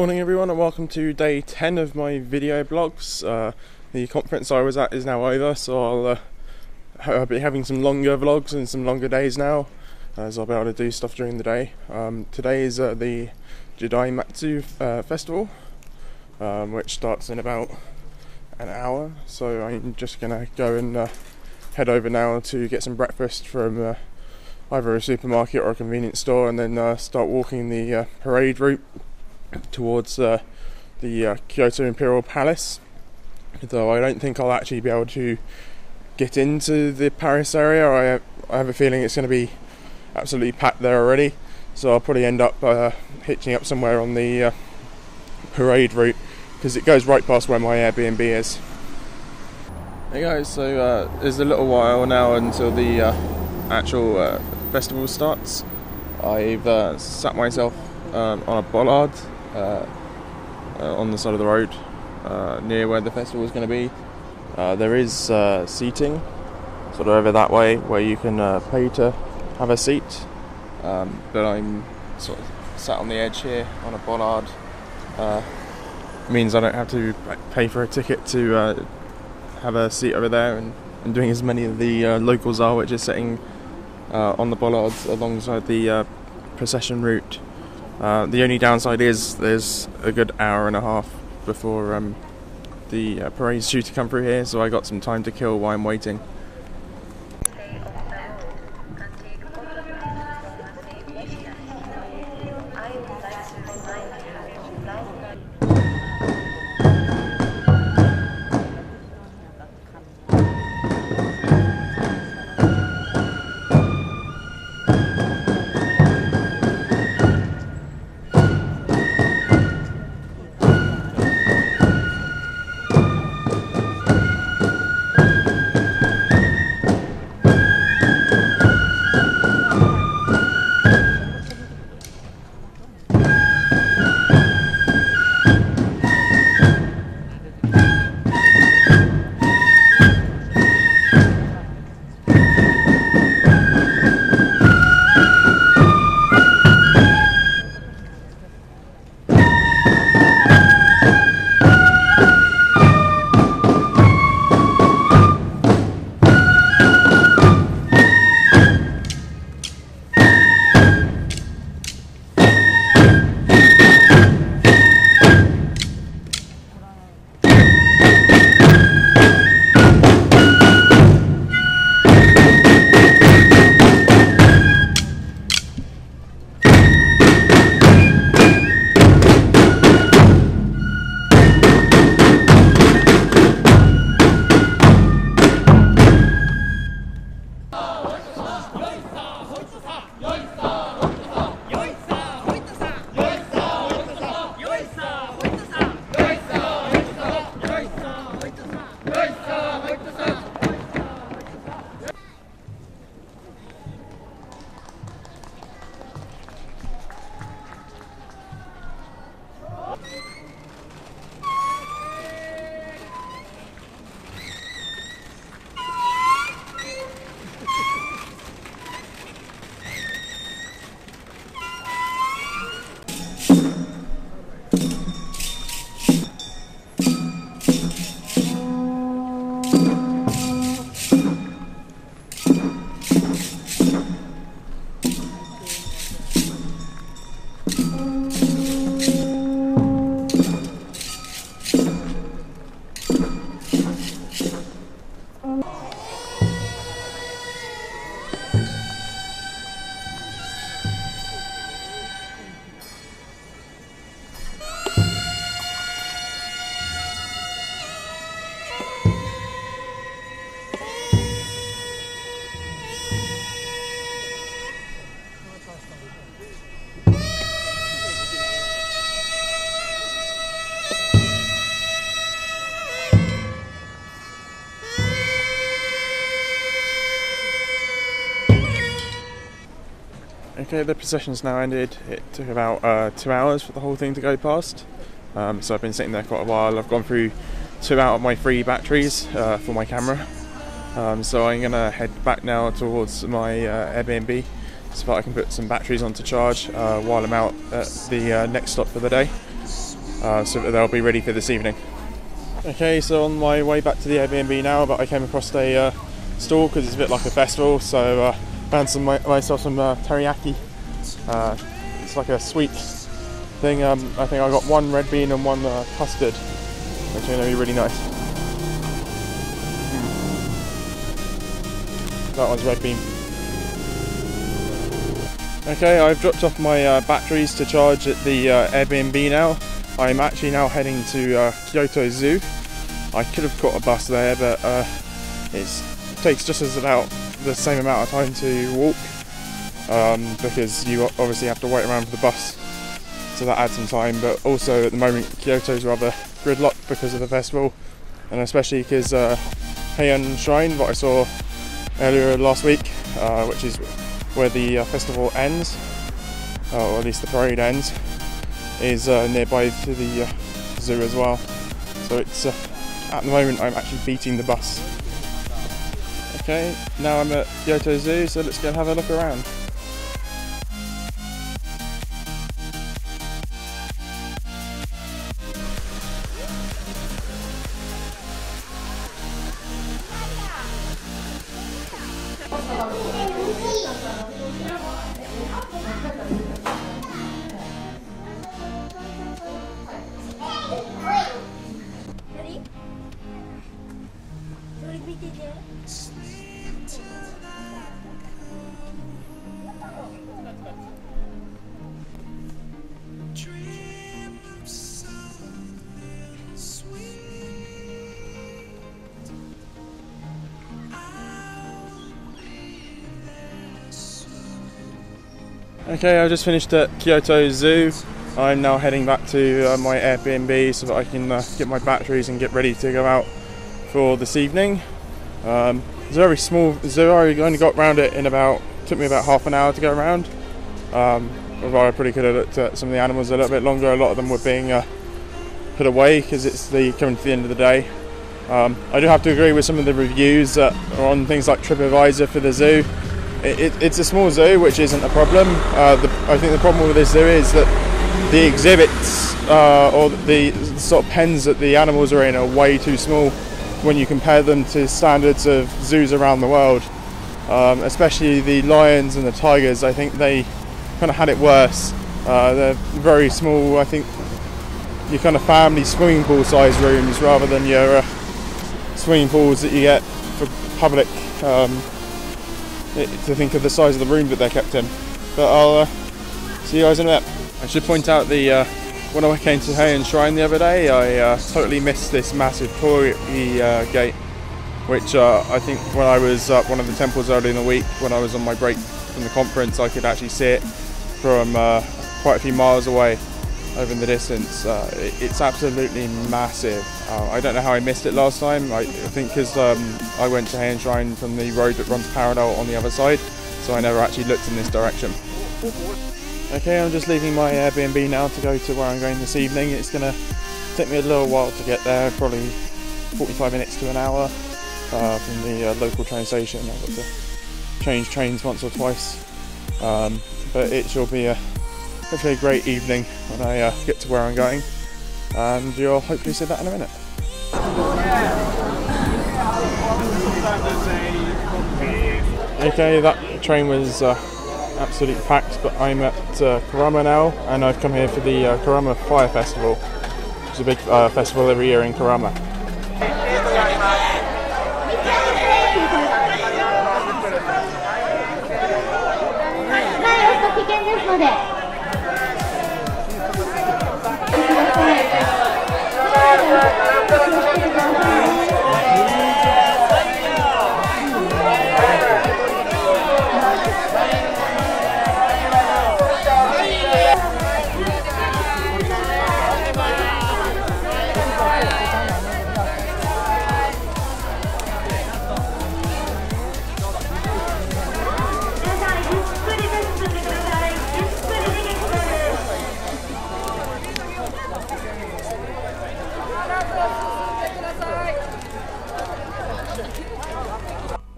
morning, everyone, and welcome to day 10 of my video blogs. Uh, the conference I was at is now over, so I'll, uh, I'll be having some longer vlogs and some longer days now, as I'll be able to do stuff during the day. Um, today is uh, the Jidai Matsuri uh, Festival, um, which starts in about an hour, so I'm just gonna go and uh, head over now to get some breakfast from uh, either a supermarket or a convenience store, and then start walking the parade route towards uh, the uh, Kyoto Imperial Palace. Though I don't think I'll actually be able to get into the Paris area. I have, I have a feeling it's going to be absolutely packed there already. So I'll probably end up uh, hitching up somewhere on the uh, parade route because it goes right past where my Airbnb is. Hey guys, so uh, there's a little while now until the uh, actual uh, festival starts. I've sat myself um, on a bollard uh, uh, on the side of the road uh, near where the festival is going to be. there is seating sort of over that way where you can pay to have a seat. Um, but I'm sort of sat on the edge here on a bollard. Uh, means I don't have to pay for a ticket to uh, have a seat over there and, and doing as many of the uh, locals are, which is sitting on the bollards alongside the procession route. Uh, the only downside is there's a good hour and a half before um, the uh, parade's due to come through here, so I got some time to kill while I'm waiting. Okay, the procession's now ended. It took about uh, two hours for the whole thing to go past. Um, so I've been sitting there quite a while. I've gone through two out of my three batteries uh, for my camera. Um, so I'm gonna head back now towards my uh, Airbnb so that I can put some batteries on to charge uh, while I'm out at the uh, next stop for the day. uh, so that they'll be ready for this evening. Okay, so on my way back to the Airbnb now, but I came across a stall because it's a bit like a festival, so found some myself some uh, taiyaki. Uh, it's like a sweet thing. Um, I think I got one red bean and one uh, custard, which are going to be really nice. That one's red bean. Okay, I've dropped off my uh, batteries to charge at the uh, Airbnb now. I'm actually now heading to uh, Kyoto Zoo. I could have caught a bus there, but it takes just as about the same amount of time to walk um, because you obviously have to wait around for the bus, so that adds some time. But also at the moment, Kyoto's rather gridlocked because of the festival, and especially because uh, Heian Shrine, what I saw earlier last week, uh, which is where the uh, festival ends, or at least the parade ends, is uh, nearby to the uh, zoo as well. So it's uh, at the moment I'm actually beating the bus. Okay, now I'm at Kyoto Zoo, so let's go have a look around. Okay, I just finished at Kyoto Zoo. I'm now heading back to uh, my Airbnb so that I can uh, get my batteries and get ready to go out for this evening. Um, it's a very small zoo. I only got around it in about took me about half an hour to go around. Um, although I probably could have looked at some of the animals a little bit longer. A lot of them were being uh, put away because it's the coming to the end of the day. Um, I do have to agree with some of the reviews that are on things like TripAdvisor for the zoo it, it's a small zoo, which isn't a problem. Uh, the, I think the problem with this zoo is that the exhibits uh, or the sort of pens that the animals are in are way too small when you compare them to standards of zoos around the world. Um, especially the lions and the tigers, I think they kind of had it worse. Uh, they're very small. I think your kind of family swimming pool size rooms rather than your uh, swimming pools that you get for public um, to think of the size of the room that they're kept in. But I'll uh, see you guys in a bit. I should point out the uh, when I came to Heian Shrine the other day, I uh, totally missed this massive torii uh, gate, which uh, I think when I was at one of the temples early in the week, when I was on my break from the conference, I could actually see it from uh, quite a few miles away over in the distance. Uh, it's absolutely massive. Uh, I don't know how I missed it last time. I, I think because um, I went to Heian Shrine from the road that runs parallel on the other side, so I never actually looked in this direction. Okay, I'm just leaving my Airbnb now to go to where I'm going this evening. It's going to take me a little while to get there, probably 45 minutes to an hour uh, from the uh, local train station. I've got to change trains once or twice, um, but it shall be a hopefully a great evening when I uh, get to where I'm going and you'll hopefully see that in a minute. Okay, that train was uh, absolutely packed, but I'm at uh, Kurama now and I've come here for the uh, Kurama Fire Festival, which is a big uh, festival every year in Kurama. Okay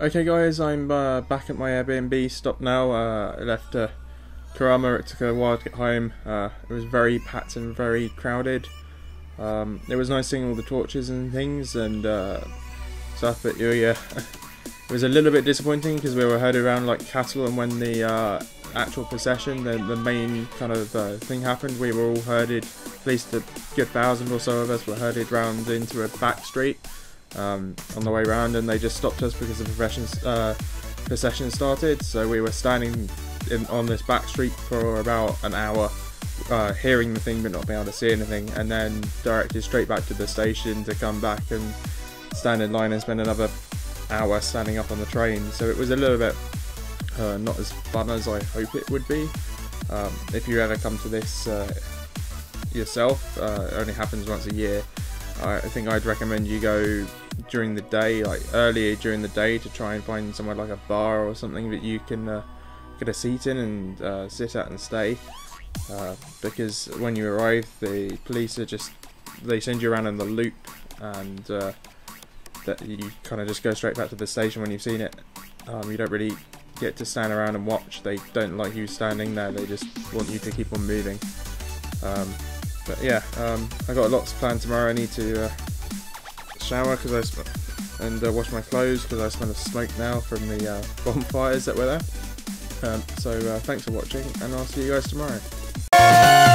guys, I'm uh, back at my Airbnb stop now. Uh, I left uh, Kurama, it took a while to get home. Uh, it was very packed and very crowded. Um, it was nice seeing all the torches and things and uh, stuff, but yeah, it was a little bit disappointing because we were herded around like cattle, and when the uh, actual procession, the, the main kind of uh, thing happened, we were all herded, at least a good thousand or so of us were herded round into a back street um, on the way round, and they just stopped us because the procession, uh, procession started. So we were standing in, on this back street for about an hour, uh, hearing the thing but not being able to see anything, and then directed straight back to the station to come back and stand in line and spend another hour standing up on the train. So it was a little bit uh, not as fun as I hope it would be. Um, if you ever come to this uh, yourself, uh, it only happens once a year. I, I think I'd recommend you go during the day, like earlier during the day, to try and find somewhere like a bar or something that you can uh, get a seat in and uh, sit at and stay. Uh, because when you arrive, the police are just they send you around in the loop, and uh, that you kind of just go straight back to the station when you've seen it. Um, you don't really get to stand around and watch. They don't like you standing there. They just want you to keep on moving. Um, but yeah, um, I got lots planned tomorrow. I need to uh, shower because I and uh, wash my clothes because I smell of smoke now from the uh, bonfires that were there. Um, so uh, thanks for watching, and I'll see you guys tomorrow.